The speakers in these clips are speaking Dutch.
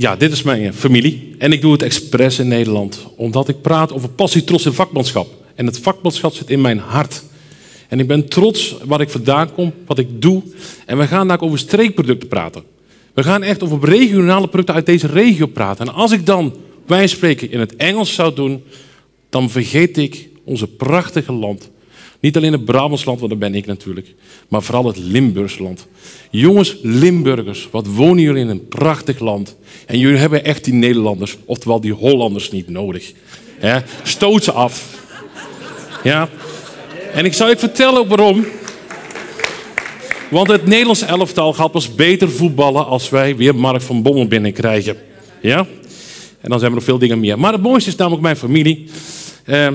Ja, dit is mijn familie. En ik doe het expres in Nederland. Omdat ik praat over passie, trots en vakmanschap. En het vakmanschap zit in mijn hart. En ik ben trots waar ik vandaan kom, wat ik doe. En we gaan daar over streekproducten praten. We gaan echt over regionale producten uit deze regio praten. En als ik dan, wij spreken, in het Engels zou doen, dan vergeet ik onze prachtige land. Niet alleen het Brabantsland, want daar ben ik natuurlijk, maar vooral het Limburgsland. Jongens, Limburgers, wat wonen jullie in een prachtig land. En jullie hebben echt die Nederlanders, oftewel die Hollanders niet nodig. Stoot ze af. Ja. En ik zou je vertellen waarom. Want het Nederlands elftal gaat pas beter voetballen als wij weer Mark van Bommel binnenkrijgen. Ja? En dan zijn er nog veel dingen meer. Maar het mooiste is namelijk mijn familie. Uh,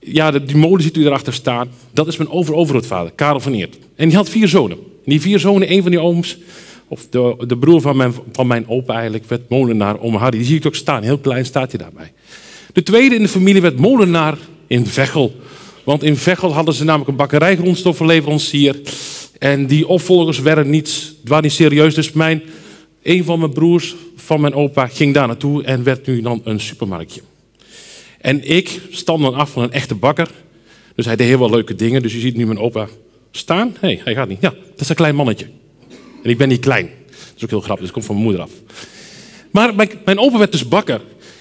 ja, die molen ziet u erachter staan. Dat is mijn over-overgrootvader, Karel van Eert. En die had vier zonen. En die vier zonen, een van die ooms, of de, de broer van mijn, van mijn opa eigenlijk, werd molenaar om Harry. Die zie ik ook staan, heel klein staat hij daarbij. De tweede in de familie werd molenaar in Veghel. Want in Veghel hadden ze namelijk een bakkerijgrondstoffenleverancier. En die opvolgers werden niet, waren niet serieus. Dus mijn, een van mijn broers van mijn opa ging daar naartoe en werd nu dan een supermarktje. En ik stam dan af van een echte bakker. Dus hij deed heel veel leuke dingen. Dus je ziet nu mijn opa staan. Hé, hey, hij gaat niet. Ja, dat is een klein mannetje. En ik ben niet klein. Dat is ook heel grappig. Dat komt van mijn moeder af. Maar mijn opa werd dus bakker.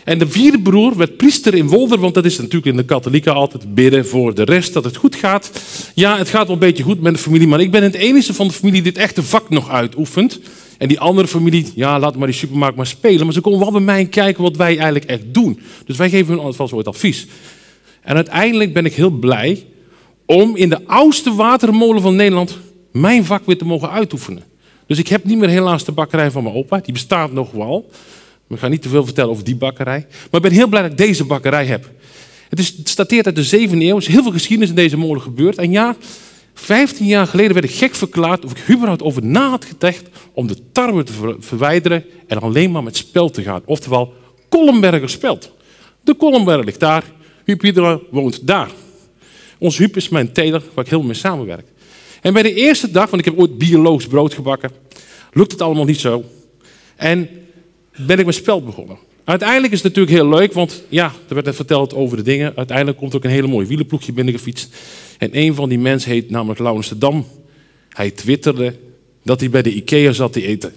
En de vierde broer werd priester in Wolder, want dat is natuurlijk in de katholieken altijd bidden voor de rest, dat het goed gaat. Ja, het gaat wel een beetje goed met de familie, maar ik ben het enige van de familie die dit echte vak nog uitoefent. En die andere familie, ja, laat maar die supermarkt maar spelen. Maar ze komen wel bij mij kijken wat wij eigenlijk echt doen. Dus wij geven hun alvast ooit advies. En uiteindelijk ben ik heel blij om in de oudste watermolen van Nederland mijn vak weer te mogen uitoefenen. Dus ik heb niet meer helaas de bakkerij van mijn opa. Die bestaat nog wel. We gaan niet te veel vertellen over die bakkerij. Maar ik ben heel blij dat ik deze bakkerij heb. Het, is, het uit de 7e eeuw. Er is heel veel geschiedenis in deze molen gebeurd. En ja, 15 jaar geleden werd ik gek verklaard of ik überhaupt over na had gedacht om de tarwe te verwijderen en alleen maar met speld te gaan. Oftewel, Kollenberger speld. De Kollenberger ligt daar. Huub woont daar. Ons Huub is mijn teler waar ik heel mee samenwerk. En bij de eerste dag, want ik heb ooit biologisch brood gebakken, lukt het allemaal niet zo. En ben ik met speld begonnen. Uiteindelijk is het natuurlijk heel leuk, want ja, er werd net verteld over de dingen. Uiteindelijk komt er ook een hele mooie wielenploegje binnengefietst. En een van die mensen heet namelijk Laurens de Dam. Hij twitterde dat hij bij de IKEA zat te eten.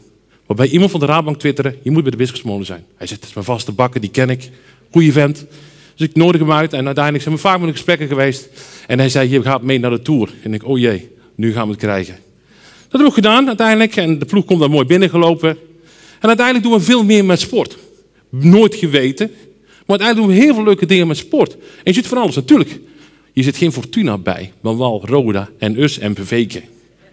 Waarbij iemand van de Raadbank twitterde, je moet bij de Bisschopsmolen zijn. Hij zegt, het is mijn vaste bakker, die ken ik. Goeie vent. Dus ik nodig hem uit en uiteindelijk zijn we vaak met gesprekken geweest. En hij zei, je gaat mee naar de Tour. En ik, oh jee, nu gaan we het krijgen. Dat hebben we gedaan uiteindelijk. En de ploeg komt daar mooi binnengelopen. En uiteindelijk doen we veel meer met sport. Nooit geweten. Maar uiteindelijk doen we heel veel leuke dingen met sport. En je ziet van alles natuurlijk. Je zit geen Fortuna bij, maar wel Roda en US en Pveke.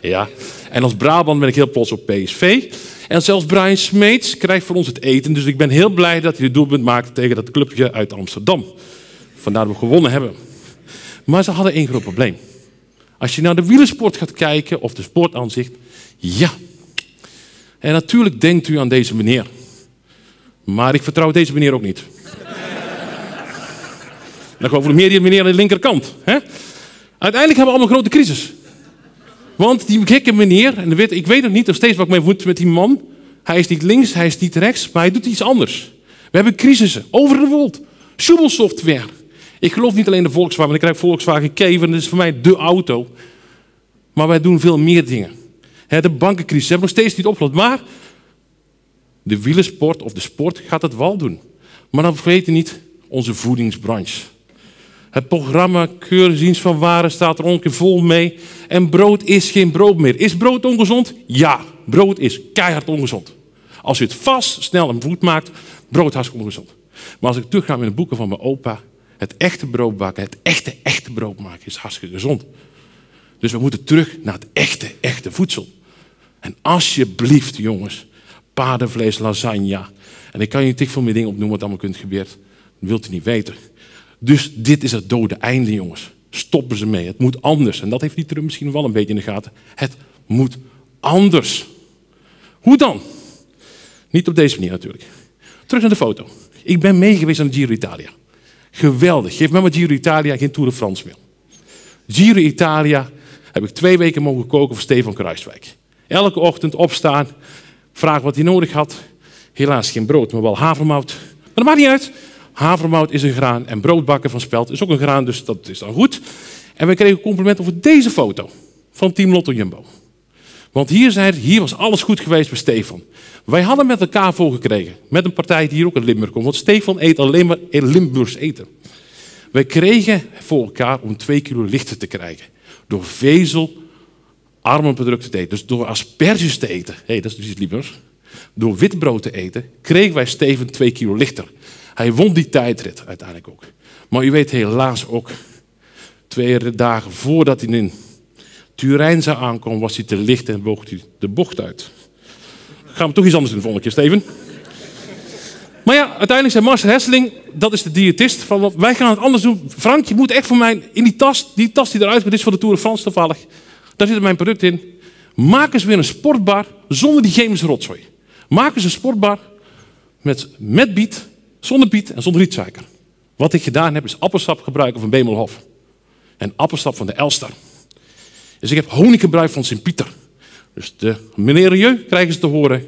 Ja. En als Brabant ben ik heel trots op PSV. En zelfs Brian Smeets krijgt voor ons het eten. Dus ik ben heel blij dat hij het doelpunt maakte tegen dat clubje uit Amsterdam. Vandaar dat we gewonnen hebben. Maar ze hadden één groot probleem. Als je naar de wielersport gaat kijken, of de sportaanzicht, ja. En natuurlijk denkt u aan deze meneer. Maar ik vertrouw deze meneer ook niet. Dan geloof ik meer die meneer aan de linkerkant. Hè? Uiteindelijk hebben we allemaal een grote crisis. Want die gekke meneer, en weet, ik weet nog niet nog steeds wat ik mee moet met die man. Hij is niet links, hij is niet rechts, maar hij doet iets anders. We hebben crisissen, over de wereld. Ik geloof niet alleen de Volkswagen, want ik krijg Volkswagen Kever, dat is voor mij de auto. Maar wij doen veel meer dingen. De bankencrisis hebben we nog steeds niet opgelost. Maar de wielersport of de sport gaat het wel doen. Maar dan vergeten niet onze voedingsbranche. Het programma Keurziens van Waren staat er ongeveer vol mee. En brood is geen brood meer. Is brood ongezond? Ja, brood is keihard ongezond. Als je het vast, snel en voet maakt, brood hartstikke ongezond. Maar als ik terug ga in de boeken van mijn opa, het echte brood bakken, het echte, echte brood maken is hartstikke gezond. Dus we moeten terug naar het echte, echte voedsel. En alsjeblieft, jongens, paardenvlees, lasagne. En ik kan je niet veel meer dingen opnoemen wat allemaal kunt gebeuren. Dat wilt u niet weten. Dus dit is het dode einde, jongens. Stoppen ze mee. Het moet anders. En dat heeft die misschien wel een beetje in de gaten. Het moet anders. Hoe dan? Niet op deze manier natuurlijk. Terug naar de foto. Ik ben meegeweest aan de Giro Italia. Geweldig. Geef me maar Giro Italia geen Tour de France meer. Giro Italia heb ik twee weken mogen koken voor Stefan Kruiswijk. Elke ochtend opstaan, vragen wat hij nodig had. Helaas geen brood, maar wel havermout. Maar dat maakt niet uit. Havermout is een graan en broodbakken van spelt is ook een graan, dus dat is dan goed. En we kregen een compliment over deze foto van Team Lotto Jumbo. Want hier, zei hier was alles goed geweest bij Stefan. Wij hadden met elkaar volgekregen, met een partij die hier ook in Limburg komt. Want Stefan eet alleen maar Limburgs eten. Wij kregen voor elkaar om twee kilo lichter te krijgen. Door vezelarme producten te eten. Dus door asperges te eten. Hey, dat is dus iets Limburgs. Door witbrood te eten, kregen wij Steven twee kilo lichter. Hij won die tijdrit uiteindelijk ook. Maar u weet helaas ook, twee dagen voordat hij in Turijn zou aankomen, was hij te licht en boog hij de bocht uit. Gaan we toch iets anders doen de volgende keer, Steven? Maar ja, uiteindelijk zei Marcel Hesseling, dat is de diëtist, van wij gaan het anders doen. Frank, je moet echt voor mij in die tas, die tas die eruit komt, is voor de Tour de France toevallig. Daar zit mijn product in. Maak eens weer een sportbar zonder die chemische rotzooi. Maak eens een sportbar met, met biet, zonder biet en zonder rietsuiker. Wat ik gedaan heb, is appelsap gebruiken van Bemelhof. En appelsap van de Elster. Dus ik heb honing gebruikt van Sint-Pieter. Dus de meneer Rieu krijgen ze te horen.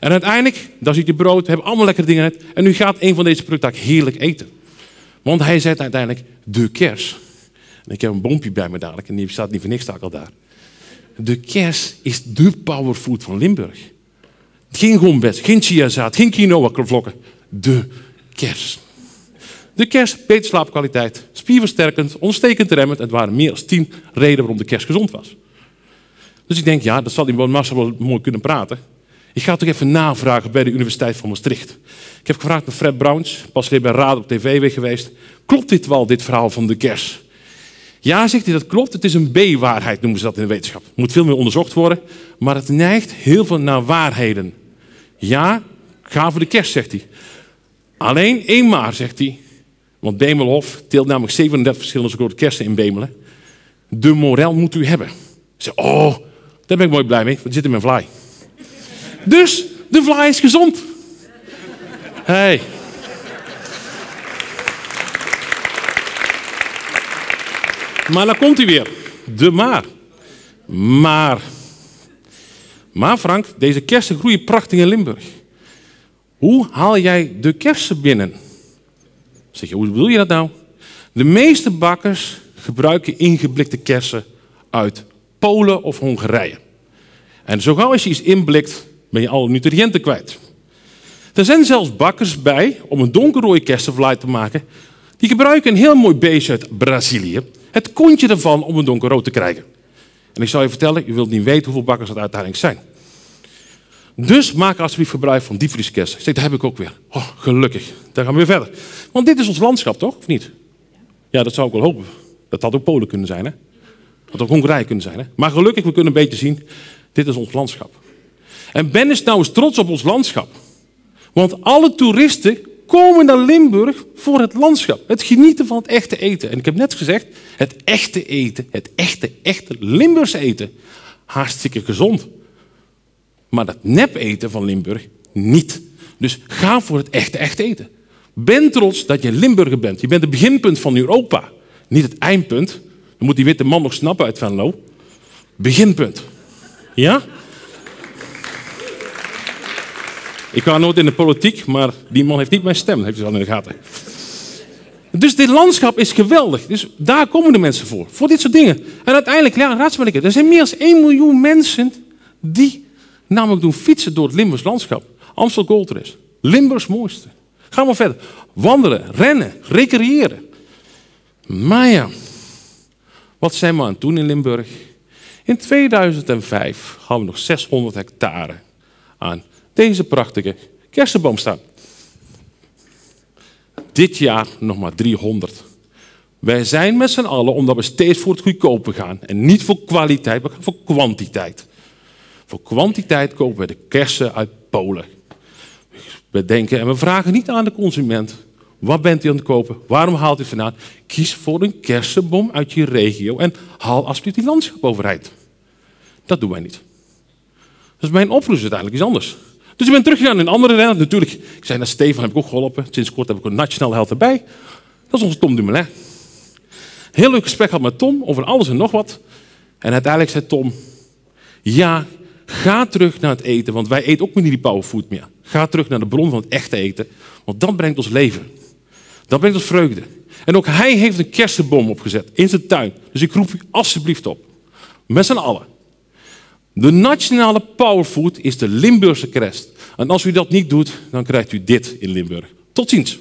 En uiteindelijk, daar ziet je brood, hebben allemaal lekkere dingen uit. En nu gaat een van deze producten heerlijk eten. Want hij zet uiteindelijk de kers. Ik heb een boompje bij me dadelijk en die staat niet voor niks, al daar. De kers is de powerfood van Limburg. Geen gombes, geen chiazaad, geen quinoa-vlokken. De kers. De kers, beter slaapkwaliteit, spierversterkend, ontstekend remmend. Het waren meer dan tien redenen waarom de kers gezond was. Dus ik denk, ja, dat zal die Marcel wel mooi kunnen praten. Ik ga toch even navragen bij de Universiteit van Maastricht. Ik heb gevraagd met Fred Browns, pas weer bij Raad op TV geweest. Klopt dit wel, dit verhaal van de kers? Ja, zegt hij, dat klopt. Het is een B-waarheid, noemen ze dat in de wetenschap. Moet veel meer onderzocht worden, maar het neigt heel veel naar waarheden. Ja, ga voor de kerst, zegt hij. Alleen één maar, zegt hij. Want Bemelhof teelt namelijk 37 verschillende soorten kersen in Bemelen. De morel moet u hebben. Zeg, oh, daar ben ik mooi blij mee, want zit in mijn vlaai. Dus de vlaai is gezond. Hey. Maar dan komt hij weer. De maar. Maar. Maar Frank, deze kersen groeien prachtig in Limburg. Hoe haal jij de kersen binnen? Zeg je, hoe bedoel je dat nou? De meeste bakkers gebruiken ingeblikte kersen uit Polen of Hongarije. En zo gauw als je iets inblikt, ben je alle nutriënten kwijt. Er zijn zelfs bakkers bij om een donkerrode kersenvlaai te maken. Die gebruiken een heel mooi beestje uit Brazilië. Het kontje ervan om een donkerrood te krijgen. En ik zal je vertellen, u wilt niet weten hoeveel bakkers dat uiteindelijk zijn. Dus maak alsjeblieft gebruik van diepvrieskersen. Ik zeg, dat heb ik ook weer. Oh, gelukkig. Dan gaan we weer verder. Want dit is ons landschap, toch? Of niet? Ja, dat zou ik wel hopen. Dat had ook Polen kunnen zijn, hè? Dat had ook Hongarije kunnen zijn, hè? Maar gelukkig, we kunnen een beetje zien, dit is ons landschap. En Ben is nou eens trots op ons landschap. Want alle toeristen komen naar Limburg voor het landschap. Het genieten van het echte eten. En ik heb net gezegd, het echte eten, het echte, echte Limburgse eten, hartstikke gezond. Maar dat nep eten van Limburg niet. Dus ga voor het echte, echte eten. Ben trots dat je Limburger bent. Je bent het beginpunt van Europa. Niet het eindpunt. Dan moet die witte man nog snappen uit Venlo. Beginpunt. Ja? Ik ga nooit in de politiek, maar die man heeft niet mijn stem, heeft hij al in de gaten. Dus dit landschap is geweldig. Dus daar komen de mensen voor. Voor dit soort dingen. En uiteindelijk, ja, raadsmelken. Er zijn meer dan 1 miljoen mensen die namelijk doen fietsen door het Limburgs landschap. Amstel Gold Race. Limburgs mooiste. Gaan we verder. Wandelen, rennen, recreëren. Maar ja, wat zijn we aan het doen in Limburg? In 2005 hadden we nog 600 hectare aan deze prachtige kersenboom staan. Dit jaar nog maar 300. Wij zijn met z'n allen, omdat we steeds voor het goedkope gaan en niet voor kwaliteit, gaan voor kwantiteit. Voor kwantiteit kopen we de kersen uit Polen. We denken en we vragen niet aan de consument, wat bent u aan het kopen? Waarom haalt u vandaan? Kies voor een kersenboom uit je regio en haal alsjeblieft die landschap overheid. Dat doen wij niet. Dus mijn oproep is uiteindelijk iets anders. Dus ik ben teruggegaan in andere renner. Natuurlijk, ik zei naar Stefan, heb ik ook geholpen. Sinds kort heb ik een nationale held erbij. Dat is onze Tom Dumoulin. Heel leuk gesprek gehad met Tom over alles en nog wat. En uiteindelijk zei Tom, ja, ga terug naar het eten, want wij eten ook niet die powerfood meer. Ga terug naar de bron van het echte eten, want dat brengt ons leven. Dat brengt ons vreugde. En ook hij heeft een kersenboom opgezet in zijn tuin. Dus ik roep u alsjeblieft op. Met z'n allen. De nationale powerfood is de Limburgse crest. En als u dat niet doet, dan krijgt u dit in Limburg. Tot ziens.